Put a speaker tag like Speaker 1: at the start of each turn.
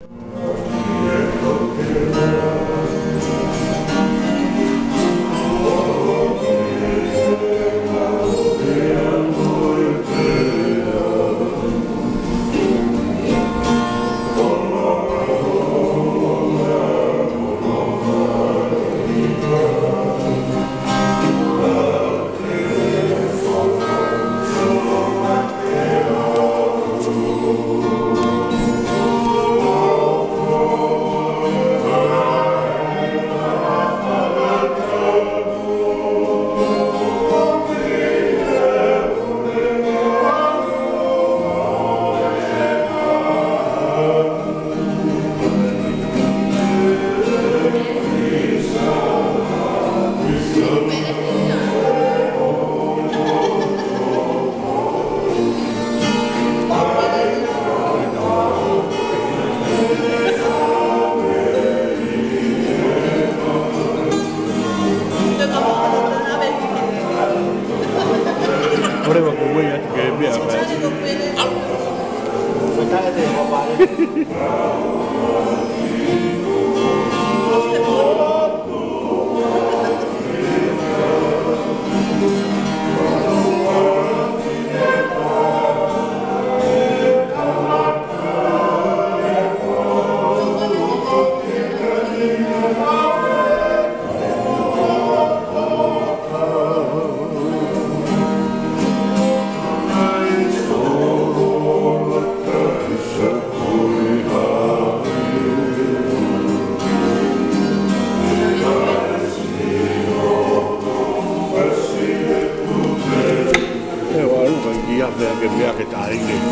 Speaker 1: Yeah. prueba con huella que enviaba. mehr gemerkt eigentlich.